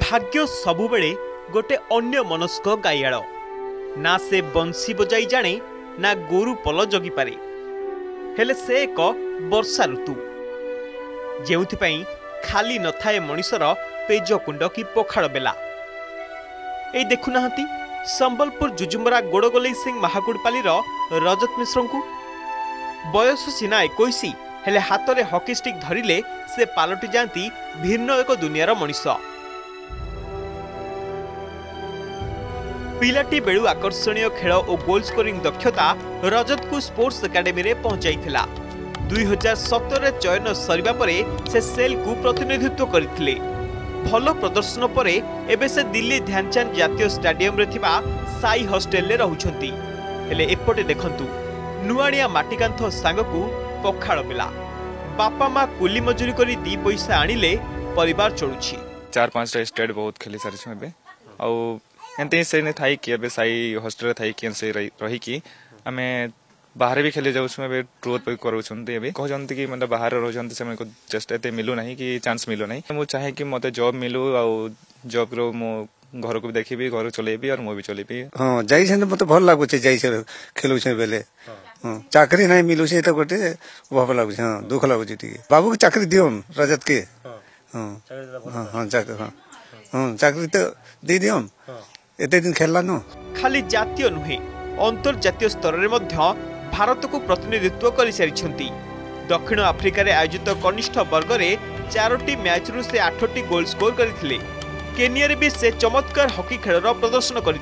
ଭାଗ୍ୟ ସବୁବେଳେ ଗୋଟେ ଅନ୍ୟ ମନସ୍କ ଗାଇଆଳ ନା ସେ ବଂଶୀ ବଜାଇ ଜାଣେ ନା ଗୋରୁ ପଲ ଜଗିପାରେ ହେଲେ ସେ ଏକ ବର୍ଷା ଋତୁ ଯେଉଁଥିପାଇଁ ଖାଲି ନଥାଏ ମଣିଷର ପେଜକୁଣ୍ଡ କି ପଖାଳ ବେଲା ଏଇ ଦେଖୁନାହାନ୍ତି ସମ୍ବଲପୁର ଜୁଜୁମରା ଗୋଡ଼ଗୋଲେଇ ସିଂ ମହାକୁଡ଼ପାଲିର ରଜତ ମିଶ୍ରଙ୍କୁ ବୟସ ସିନା ଏକୋଇଶୀ ହେଲେ ହାତରେ ହକି ଷ୍ଟିକ୍ ଧରିଲେ ସେ ପାଲଟି ଯାଆନ୍ତି ଭିନ୍ନ ଏକ ଦୁନିଆର ମଣିଷ ପିଲାଟି ବେଳୁ ଆକର୍ଷଣୀୟ ଖେଳ ଓ ଗୋଲ୍ ସ୍କୋରିଂ ଦକ୍ଷତା ରଜତକୁ ସ୍ପୋର୍ଟସ୍ ଏକାଡେମୀରେ ପହଞ୍ଚାଇଥିଲା ଦୁଇ ହଜାର ସତରରେ ଚୟନ ସରିବା ପରେ ସେ ସେଲ୍କୁ ପ୍ରତିନିଧିତ୍ୱ କରିଥିଲେ ଭଲ ପ୍ରଦର୍ଶନ ପରେ ଏବେ ସେ ଦିଲ୍ଲୀ ଧ୍ୟାନଚାନ୍ଦ ଜାତୀୟ ଷ୍ଟାଡିୟମରେ ଥିବା ସାଇ ହଷ୍ଟେଲରେ ରହୁଛନ୍ତି ହେଲେ ଏପଟେ ଦେଖନ୍ତୁ ନୂଆଣିଆ ମାଟିକାନ୍ଥ ସାଙ୍ଗକୁ ପଖାଳ ପିଲା ବାପା ମା କୁଲି ମଜୁରୀ କରି ଦୁଇ ପଇସା ଆଣିଲେ ପରିବାର ଚଳୁଛି ଚାରି ପାଞ୍ଚଟା ଷ୍ଟେଟ୍ ବହୁତ ଖେଳି ସାରିଛୁ ଏବେ ଆଉ ଏମିତି ସେନେ ଥାଇକି ଏବେ ସାଇ ହଷ୍ଟେଲରେ ଥାଇକି ସେ ରହିକି ଆମେ ବାହାରେ ବି ଖେଳି ଯାଉଛୁ ଏବେ ଟୁର୍ କରାଉଛନ୍ତି ଏବେ କହୁଛନ୍ତି କି ମାନେ ବାହାରେ ରହୁଛନ୍ତି ସେମାନଙ୍କୁ ଚେଷ୍ଟା ଏତେ ମିଳୁନାହିଁ କି ଚାନ୍ସ ମିଳୁନାହିଁ ମୁଁ ଚାହେଁ କି ମୋତେ ଜବ୍ ମିଳୁ ଆଉ ଜବ୍ରୁ ମୁଁ ଘରକୁ ବି ଦେଖିବି ଘର ଚଲେଇବି ଆଉ ମୁଁ ବି ଚଲେଇବି ହଁ ଯାଇଛନ୍ତି ମତେ ଭଲ ଲାଗୁଛି ଯାଇଛେ ଖେଳୁଛେ ବେଲେ ଚାକିରି ନାହିଁ ମିଳୁଛି ଏଇଟା ଗୋଟେ ଅଭାବ ଲାଗୁଛି ହଁ ଦୁଃଖ ଲାଗୁଛି ଟିକେ ବାବୁକୁ ଚାକିରି ଦିଅ ରଜତ କି ହଁ ହଁ ଚାକିରି ହଁ ହଁ ଚାକିରି ତ ଦେଇଦିଅ এতে দিন খেললান খালি জাতীয় নুহেঁ অন্তর্জাতীয় স্তরের মধ্য ভারতকে প্রতিনিধিত্ব করে সারি দক্ষিণ আফ্রিকার আয়োজিত কনিষ্ঠ বর্গরে চারোটি ম্যাচরু সে আঠটি গোল স্কোর করে কেনিয়ারে বি সে চমৎকার হকি খেলার প্রদর্শন করে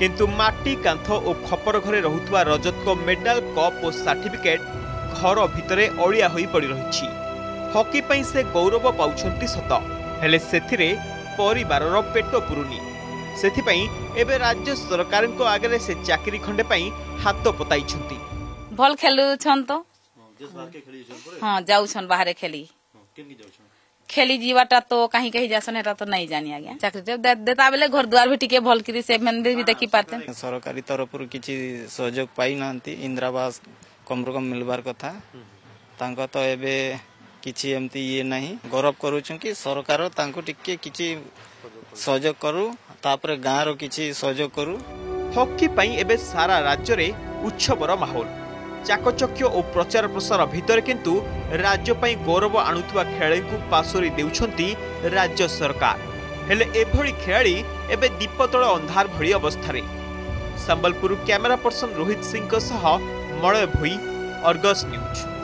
কিন্তু মাটি কাঁথ ও খপর ঘরে রহুথিবা রজতক মেডাল কপ ও সার্টিফিকেট ঘর ভিতরে অড়িয়া হয়ে পড়ি রয়েছে হকি পাই সে গৌরব পাচ্ছেন সত হলে সেথিরে পরিবারর পেট পুরুনি ସେଥିପାଇଁ ଏବେ ରାଜ୍ୟ ସରକାରଙ୍କ ଆଗରେ ସେ ଚାକିରି ଖଣ୍ଡେ ପାଇଁ ହାତ ପତାଇଛନ୍ତି ଭଲ ଖେଲୁଛନ୍ ତ ହଁ ଯାଉଛନ୍ ବାହାରେ ଖେଲି ଖେଲି ଯିବାଟା ତ କାହିଁ କାହିଁ ଯାସନ୍ ହେଟା ତ ନାଇଁ ଜାନି ଆଜ୍ଞା ଚାକିରିଟେ ଦେତା ବେଲେ ଘର ଦ୍ୱାର ବି ଟିକେ ଭଲ କରି ସେମାନେ ବି ଦେଖି ପାରତେ ସରକାରୀ ତରଫରୁ କିଛି ସହଯୋଗ ପାଇନାହାନ୍ତି ଇନ୍ଦିରାବାସ କମରୁ କମ ମିଳିବାର କଥା ତାଙ୍କ ତ ଏବେ କିଛି ଏମିତି ଇଏ ନାହିଁ ଗୌରବ କରୁଛୁ କି ସରକାର ତାଙ୍କୁ ଟିକେ କିଛି ସହଯୋଗ କରୁ ତାପରେ ଗାଁର କିଛି ସହଯୋଗ କରୁ ହକି ପାଇଁ ଏବେ ସାରା ରାଜ୍ୟରେ ଉତ୍ସବର ମାହୋଲ ଚାକଚକ୍ୟ ଓ ପ୍ରଚାର ପ୍ରସାର ଭିତରେ କିନ୍ତୁ ରାଜ୍ୟ ପାଇଁ ଗୌରବ ଆଣୁଥିବା ଖେଳାଳିଙ୍କୁ ପାଶୋରି ଦେଉଛନ୍ତି ରାଜ୍ୟ ସରକାର ହେଲେ ଏଭଳି ଖେଳାଳି ଏବେ ଦୀପତଳ ଅନ୍ଧାର ଭଳି ଅବସ୍ଥାରେ ସମ୍ବଲପୁର କ୍ୟାମେରା ପର୍ସନ ରୋହିତ ସିଂଙ୍କ ସହ ମଳୟ ଭୋଇ ଅର୍ଗସ୍ ନ୍ୟୁଜ୍